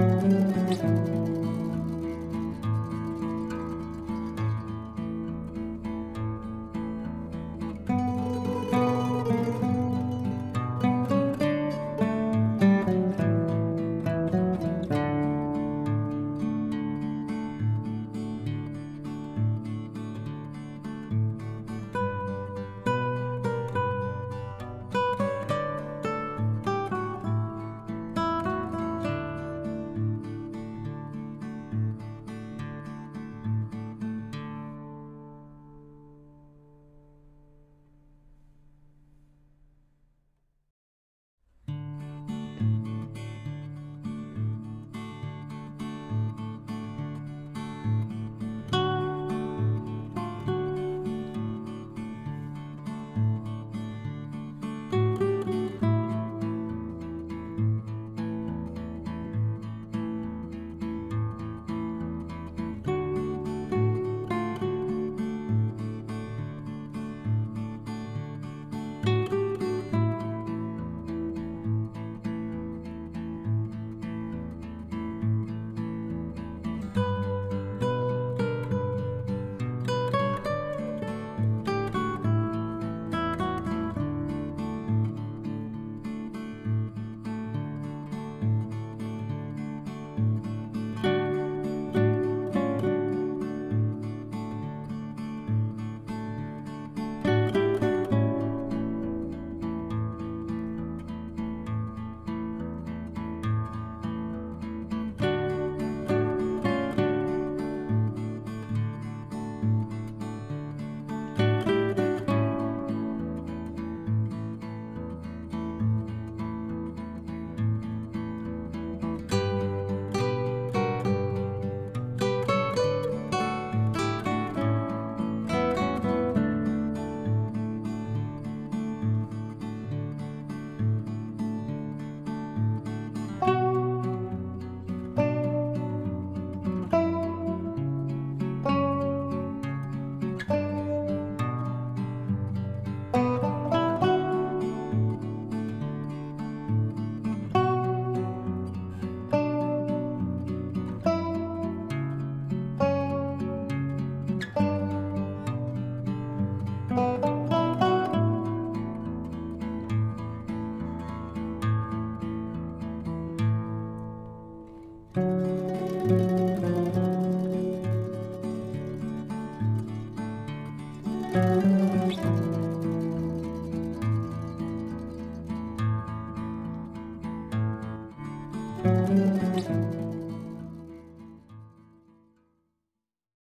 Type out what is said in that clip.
うん。